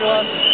one.